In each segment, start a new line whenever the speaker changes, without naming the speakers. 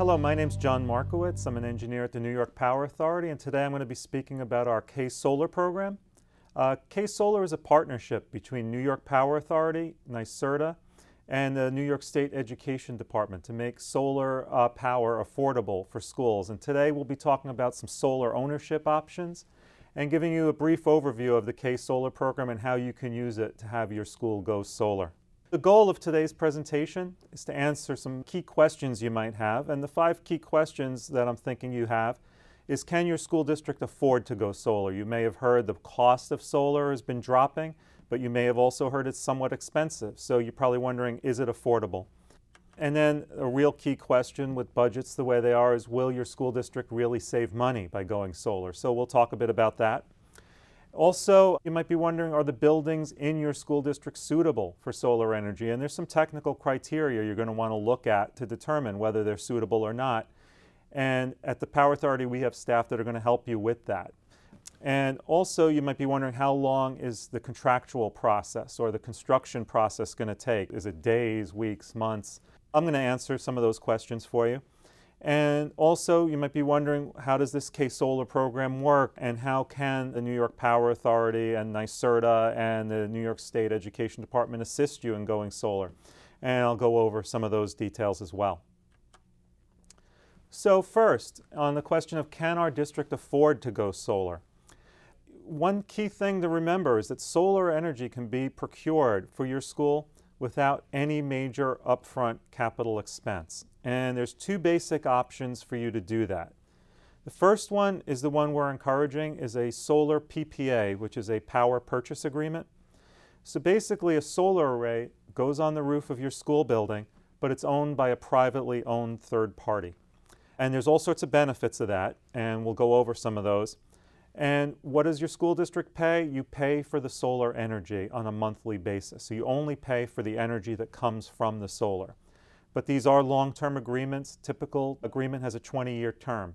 Hello, my name is John Markowitz. I'm an engineer at the New York Power Authority, and today I'm going to be speaking about our K-Solar program. Uh, K-Solar is a partnership between New York Power Authority, NYSERDA, and the New York State Education Department to make solar uh, power affordable for schools. And today we'll be talking about some solar ownership options and giving you a brief overview of the K-Solar program and how you can use it to have your school go solar. The goal of today's presentation is to answer some key questions you might have, and the five key questions that I'm thinking you have is can your school district afford to go solar? You may have heard the cost of solar has been dropping, but you may have also heard it's somewhat expensive. So you're probably wondering, is it affordable? And then a real key question with budgets the way they are is will your school district really save money by going solar? So we'll talk a bit about that. Also, you might be wondering, are the buildings in your school district suitable for solar energy? And there's some technical criteria you're going to want to look at to determine whether they're suitable or not. And at the Power Authority, we have staff that are going to help you with that. And also, you might be wondering how long is the contractual process or the construction process going to take? Is it days, weeks, months? I'm going to answer some of those questions for you. And also, you might be wondering, how does this K-Solar program work and how can the New York Power Authority and NYSERDA and the New York State Education Department assist you in going solar? And I'll go over some of those details as well. So first, on the question of can our district afford to go solar? One key thing to remember is that solar energy can be procured for your school without any major upfront capital expense. And there's two basic options for you to do that. The first one is the one we're encouraging is a solar PPA, which is a power purchase agreement. So basically a solar array goes on the roof of your school building, but it's owned by a privately owned third party. And there's all sorts of benefits of that, and we'll go over some of those. And what does your school district pay? You pay for the solar energy on a monthly basis. So you only pay for the energy that comes from the solar. But these are long-term agreements. Typical agreement has a 20-year term.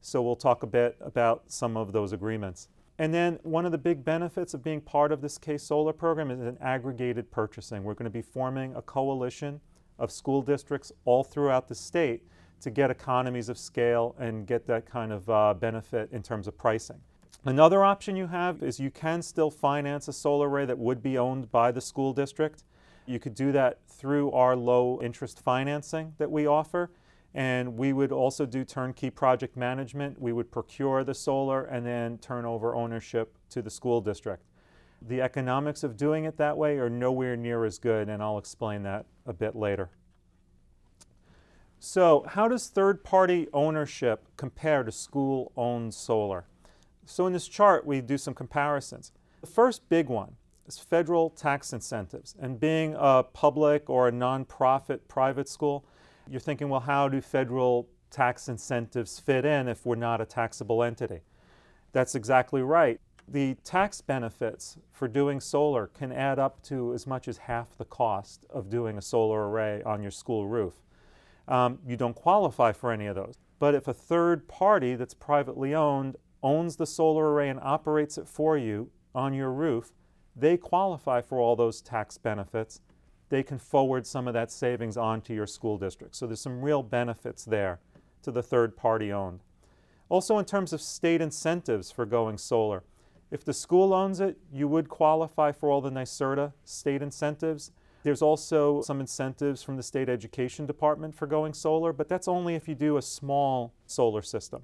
So we'll talk a bit about some of those agreements. And then one of the big benefits of being part of this K-Solar program is an aggregated purchasing. We're going to be forming a coalition of school districts all throughout the state to get economies of scale and get that kind of uh, benefit in terms of pricing. Another option you have is you can still finance a solar array that would be owned by the school district. You could do that through our low interest financing that we offer. And we would also do turnkey project management. We would procure the solar and then turn over ownership to the school district. The economics of doing it that way are nowhere near as good, and I'll explain that a bit later. So how does third-party ownership compare to school-owned solar? So in this chart, we do some comparisons. The first big one is federal tax incentives. And being a public or a nonprofit private school, you're thinking, well, how do federal tax incentives fit in if we're not a taxable entity? That's exactly right. The tax benefits for doing solar can add up to as much as half the cost of doing a solar array on your school roof um, you don't qualify for any of those. But if a third party that's privately owned owns the solar array and operates it for you on your roof, they qualify for all those tax benefits. They can forward some of that savings onto your school district. So there's some real benefits there to the third party owned. Also in terms of state incentives for going solar, if the school owns it, you would qualify for all the NYSERDA state incentives. There's also some incentives from the state education department for going solar, but that's only if you do a small solar system.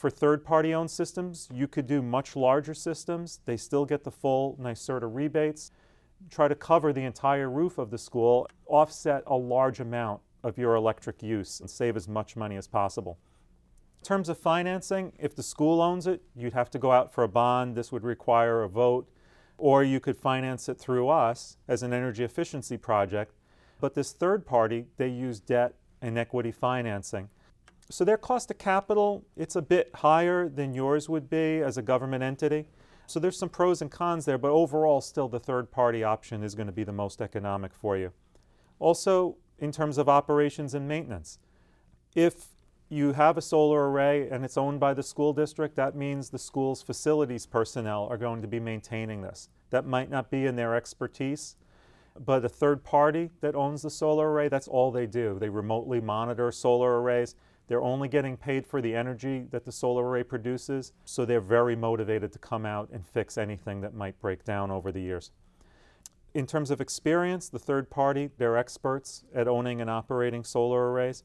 For third-party owned systems, you could do much larger systems. They still get the full NYSERDA rebates. Try to cover the entire roof of the school, offset a large amount of your electric use and save as much money as possible. In terms of financing, if the school owns it, you'd have to go out for a bond. This would require a vote or you could finance it through us as an energy efficiency project. But this third party, they use debt and equity financing. So their cost of capital, it's a bit higher than yours would be as a government entity. So there's some pros and cons there, but overall still the third party option is going to be the most economic for you. Also, in terms of operations and maintenance, if you have a solar array and it's owned by the school district, that means the school's facilities personnel are going to be maintaining this. That might not be in their expertise, but a third party that owns the solar array, that's all they do. They remotely monitor solar arrays. They're only getting paid for the energy that the solar array produces, so they're very motivated to come out and fix anything that might break down over the years. In terms of experience, the third party, they're experts at owning and operating solar arrays.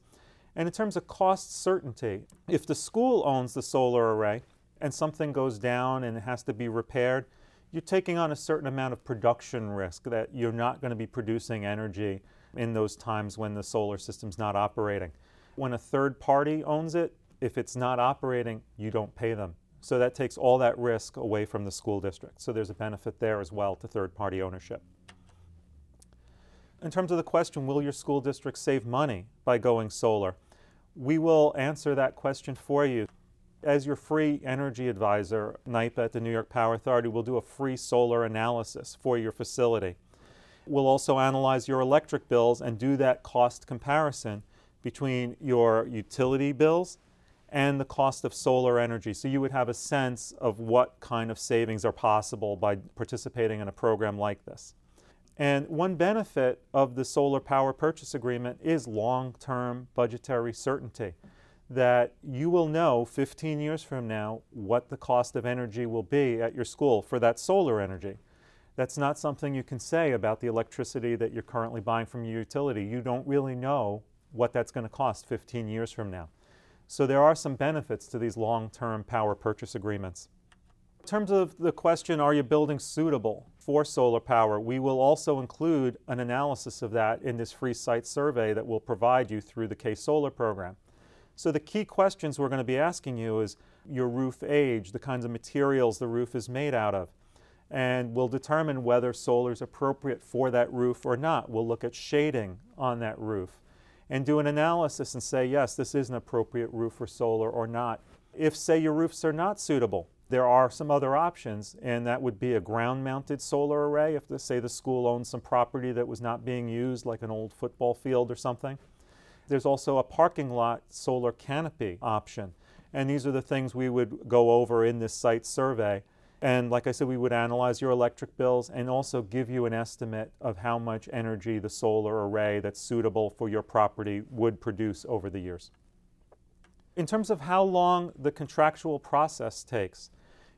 And in terms of cost certainty, if the school owns the solar array and something goes down and it has to be repaired, you're taking on a certain amount of production risk that you're not going to be producing energy in those times when the solar system's not operating. When a third party owns it, if it's not operating, you don't pay them. So that takes all that risk away from the school district. So there's a benefit there as well to third party ownership. In terms of the question, will your school district save money by going solar? We will answer that question for you. As your free energy advisor, NYPA at the New York Power Authority will do a free solar analysis for your facility. We'll also analyze your electric bills and do that cost comparison between your utility bills and the cost of solar energy. So you would have a sense of what kind of savings are possible by participating in a program like this. And one benefit of the solar power purchase agreement is long-term budgetary certainty that you will know 15 years from now what the cost of energy will be at your school for that solar energy. That's not something you can say about the electricity that you're currently buying from your utility. You don't really know what that's going to cost 15 years from now. So there are some benefits to these long-term power purchase agreements. In terms of the question, are you building suitable for solar power, we will also include an analysis of that in this free site survey that we'll provide you through the K-Solar program. So the key questions we're going to be asking you is your roof age, the kinds of materials the roof is made out of, and we'll determine whether solar is appropriate for that roof or not. We'll look at shading on that roof and do an analysis and say, yes, this is an appropriate roof for solar or not. If, say, your roofs are not suitable, there are some other options, and that would be a ground-mounted solar array if, say, the school owns some property that was not being used, like an old football field or something. There's also a parking lot solar canopy option, and these are the things we would go over in this site survey. And like I said, we would analyze your electric bills and also give you an estimate of how much energy the solar array that's suitable for your property would produce over the years. In terms of how long the contractual process takes,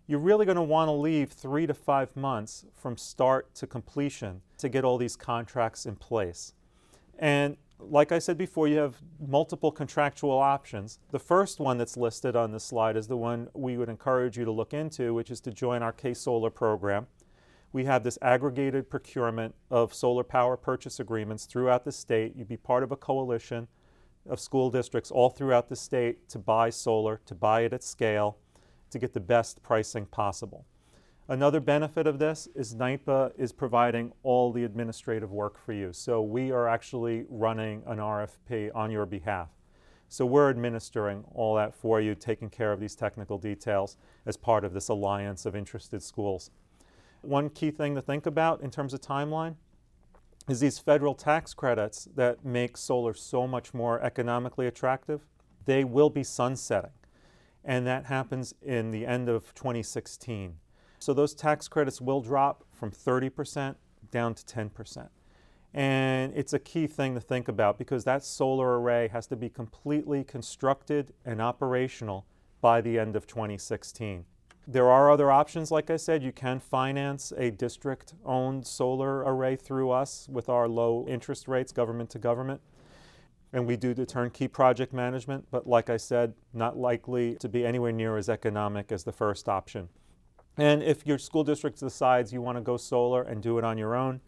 you're really going to want to leave three to five months from start to completion to get all these contracts in place. And like I said before, you have multiple contractual options. The first one that's listed on this slide is the one we would encourage you to look into, which is to join our K-Solar program. We have this aggregated procurement of solar power purchase agreements throughout the state. You'd be part of a coalition of school districts all throughout the state to buy solar, to buy it at scale, to get the best pricing possible. Another benefit of this is NYPA is providing all the administrative work for you. So we are actually running an RFP on your behalf. So we're administering all that for you, taking care of these technical details as part of this alliance of interested schools. One key thing to think about in terms of timeline is these federal tax credits that make solar so much more economically attractive, they will be sunsetting and that happens in the end of 2016. So those tax credits will drop from 30% down to 10%. And it's a key thing to think about because that solar array has to be completely constructed and operational by the end of 2016. There are other options, like I said. You can finance a district-owned solar array through us with our low interest rates, government to government and we do the turnkey project management, but like I said, not likely to be anywhere near as economic as the first option. And if your school district decides you want to go solar and do it on your own,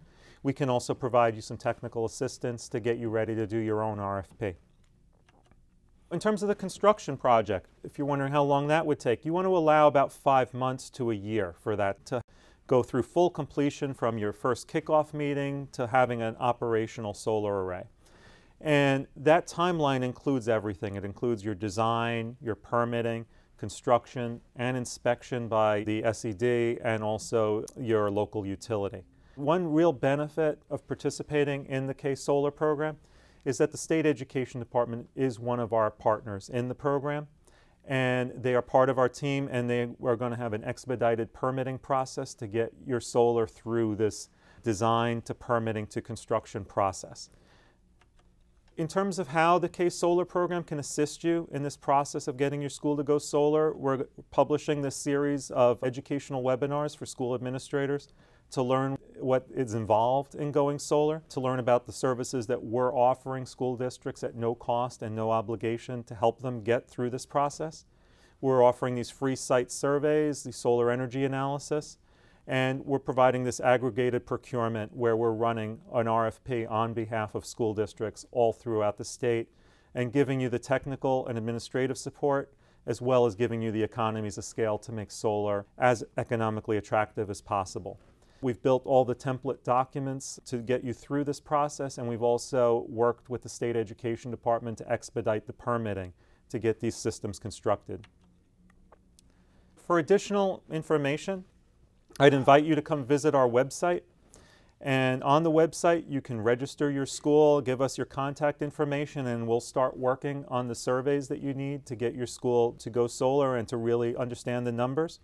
we can also provide you some technical assistance to get you ready to do your own RFP. In terms of the construction project, if you're wondering how long that would take, you want to allow about five months to a year for that to go through full completion from your first kickoff meeting to having an operational solar array. And that timeline includes everything. It includes your design, your permitting, construction, and inspection by the SED and also your local utility. One real benefit of participating in the K-Solar program is that the State Education Department is one of our partners in the program and they are part of our team and they are going to have an expedited permitting process to get your solar through this design to permitting to construction process. In terms of how the K-Solar program can assist you in this process of getting your school to go solar, we're publishing this series of educational webinars for school administrators to learn what is involved in going solar, to learn about the services that we're offering school districts at no cost and no obligation to help them get through this process. We're offering these free site surveys, the solar energy analysis, and we're providing this aggregated procurement where we're running an RFP on behalf of school districts all throughout the state and giving you the technical and administrative support as well as giving you the economies of scale to make solar as economically attractive as possible. We've built all the template documents to get you through this process, and we've also worked with the State Education Department to expedite the permitting to get these systems constructed. For additional information, I'd invite you to come visit our website. And on the website, you can register your school, give us your contact information, and we'll start working on the surveys that you need to get your school to go solar and to really understand the numbers.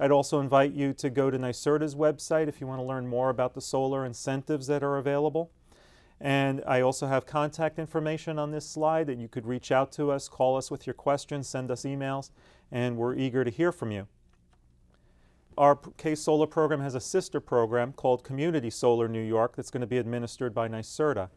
I'd also invite you to go to NYSERDA's website if you want to learn more about the solar incentives that are available. And I also have contact information on this slide that you could reach out to us, call us with your questions, send us emails, and we're eager to hear from you. Our K-Solar program has a sister program called Community Solar New York that's going to be administered by NYSERDA.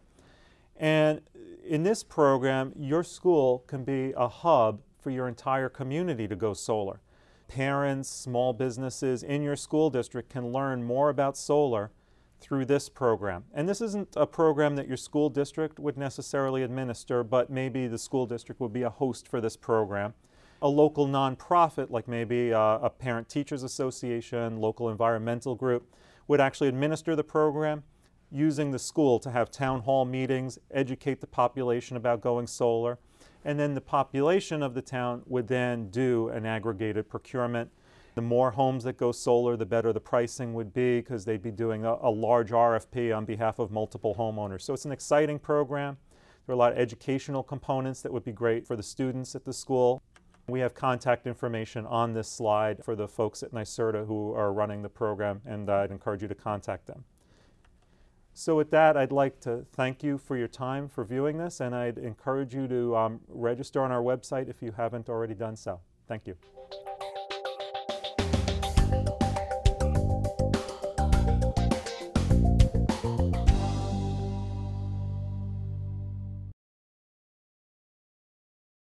And in this program, your school can be a hub for your entire community to go solar parents, small businesses in your school district can learn more about solar through this program. And this isn't a program that your school district would necessarily administer, but maybe the school district would be a host for this program. A local nonprofit, like maybe a, a parent teachers association, local environmental group, would actually administer the program using the school to have town hall meetings, educate the population about going solar, and then the population of the town would then do an aggregated procurement. The more homes that go solar, the better the pricing would be because they'd be doing a, a, large RFP on behalf of multiple homeowners. So it's an exciting program. There are a lot of educational components that would be great for the students at the school. We have contact information on this slide for the folks at NYSERDA who are running the program, and I'd encourage you to contact them. So with that, I'd like to thank you for your time for viewing this, and I'd encourage you to um, register on our website if you haven't already done so. Thank you.